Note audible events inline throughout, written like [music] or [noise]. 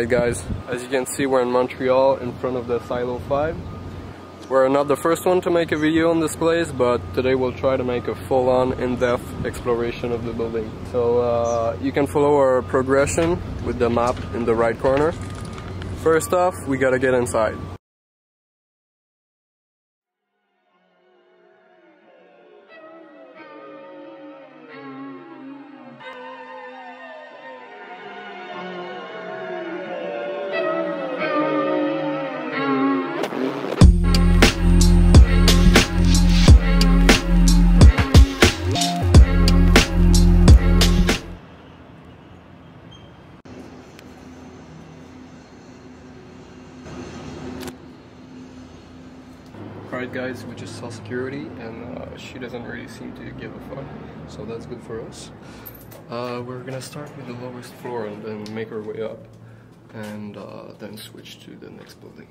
Alright guys, as you can see we're in Montreal in front of the Silo 5. We're not the first one to make a video on this place, but today we'll try to make a full-on, in-depth exploration of the building. So uh, you can follow our progression with the map in the right corner. First off, we gotta get inside. She doesn't really seem to give a fuck, so that's good for us. Uh, we're gonna start with the lowest floor and then make our way up and uh, then switch to the next building.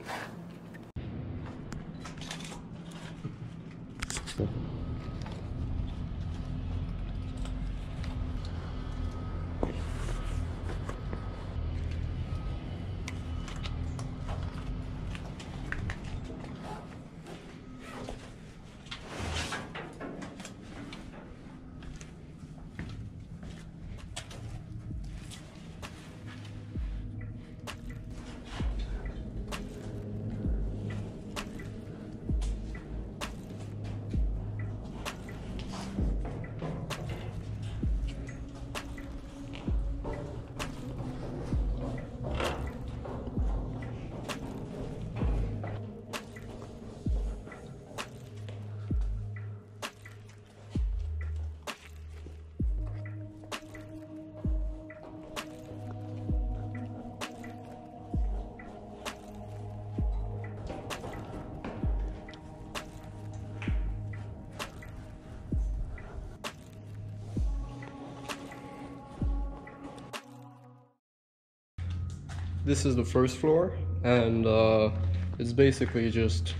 This is the first floor and uh, it's basically just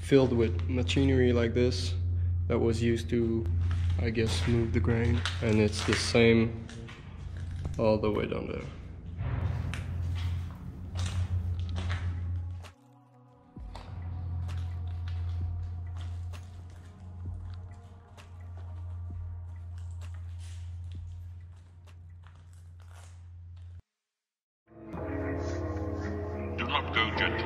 filled with machinery like this that was used to I guess move the grain and it's the same all the way down there. Night.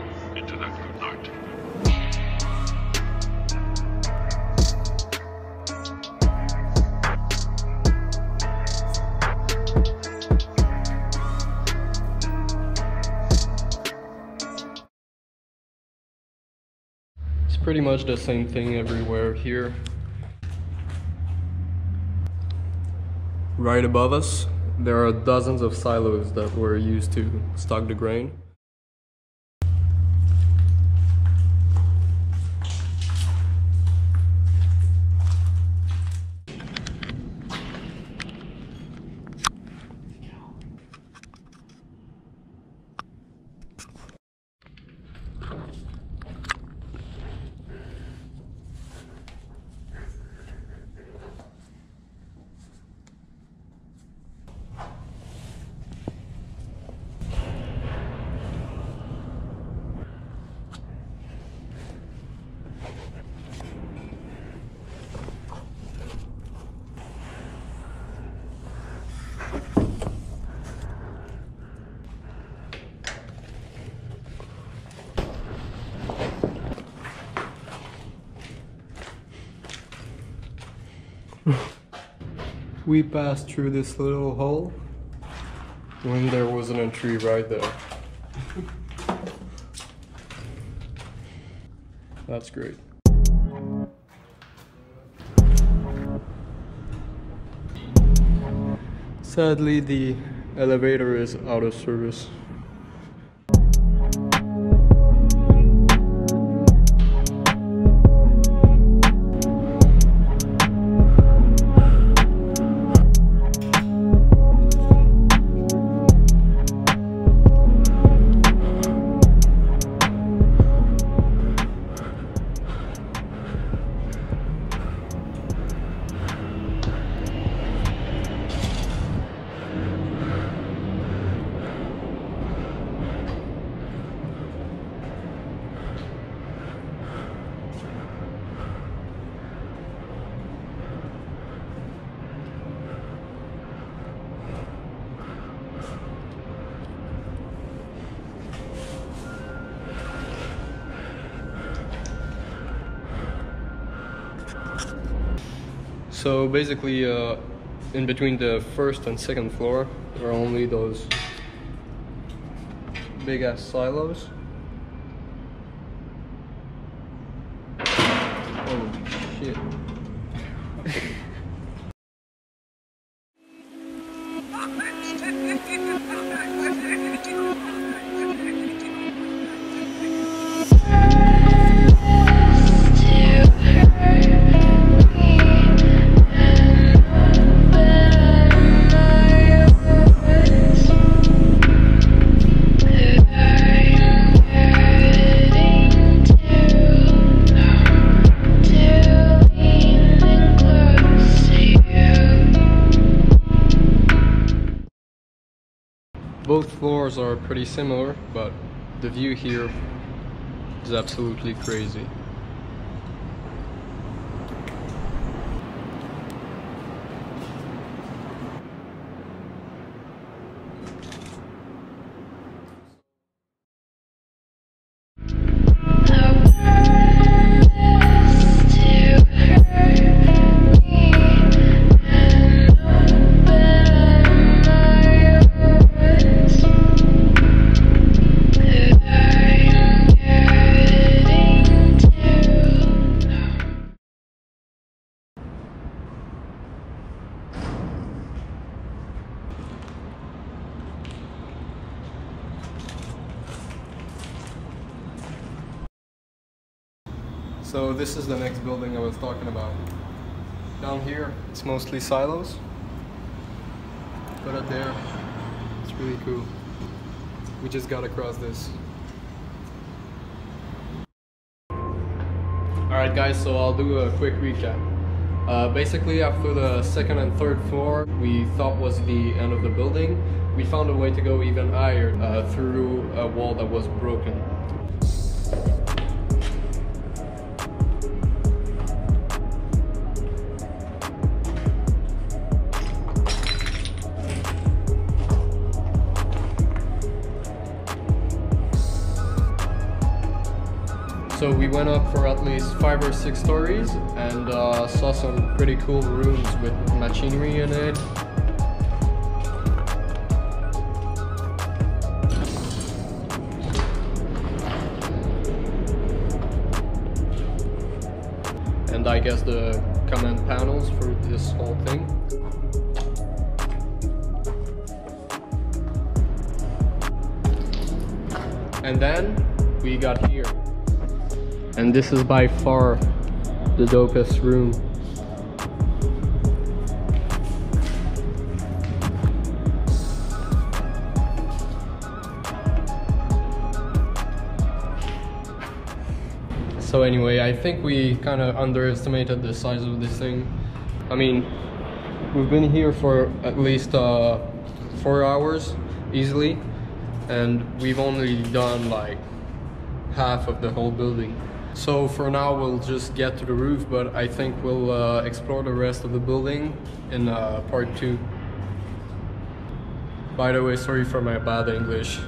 It's pretty much the same thing everywhere here. Right above us, there are dozens of silos that were used to stock the grain. We passed through this little hole when there wasn't a tree right there. That's great. Sadly, the elevator is out of service. So basically, uh, in between the first and second floor, there are only those big ass silos. Holy shit. [laughs] Are pretty similar, but the view here is absolutely crazy. So this is the next building I was talking about. Down here, it's mostly silos. But up there, it's really cool. We just got across this. Alright guys, so I'll do a quick recap. Uh, basically, after the second and third floor we thought was the end of the building, we found a way to go even higher uh, through a wall that was broken. So we went up for at least five or six stories and uh, saw some pretty cool rooms with machinery in it. And I guess the command panels for this whole thing. And then we got here. And this is by far the dopest room. So anyway, I think we kind of underestimated the size of this thing. I mean, we've been here for at least uh, four hours easily, and we've only done like half of the whole building. So for now we'll just get to the roof, but I think we'll uh, explore the rest of the building in uh, part two. By the way, sorry for my bad English.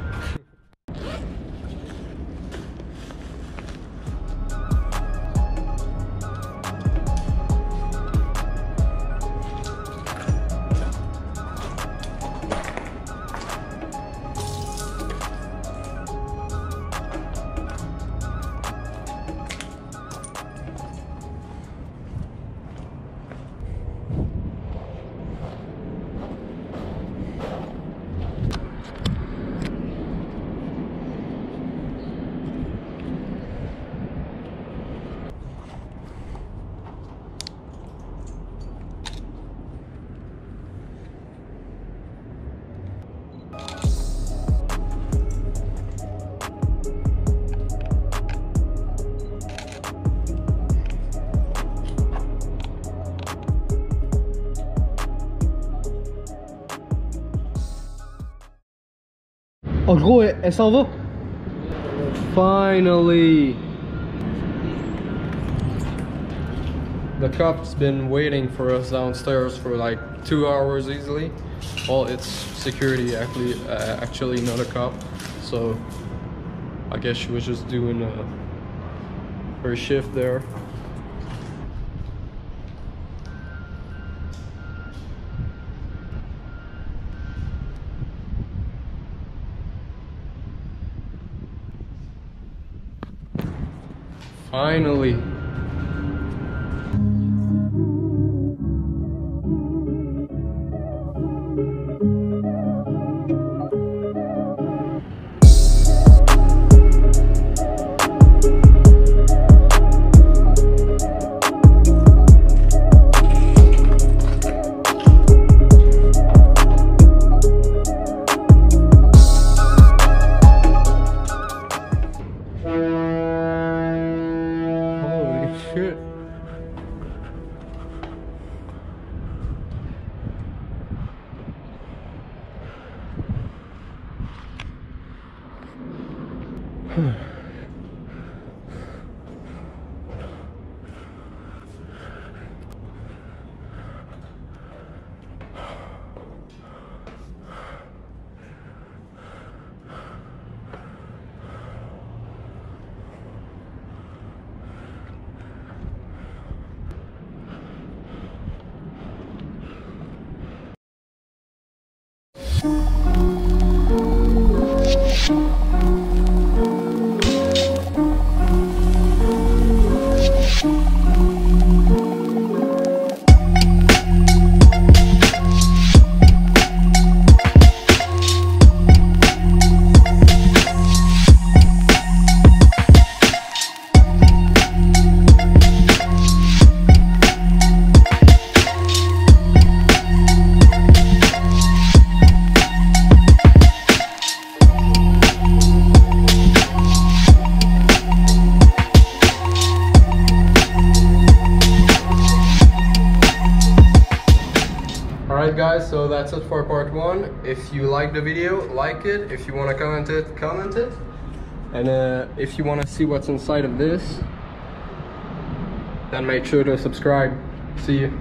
Oh elle, elle s'en va. Finally! The cop's been waiting for us downstairs for like two hours easily. Well, it's security actually, uh, actually not a cop. So I guess she was just doing uh, her shift there. Finally. Holy Alright guys, so that's it for part one. If you like the video, like it. If you want to comment it, comment it. And uh, if you want to see what's inside of this, then make sure to subscribe. See you.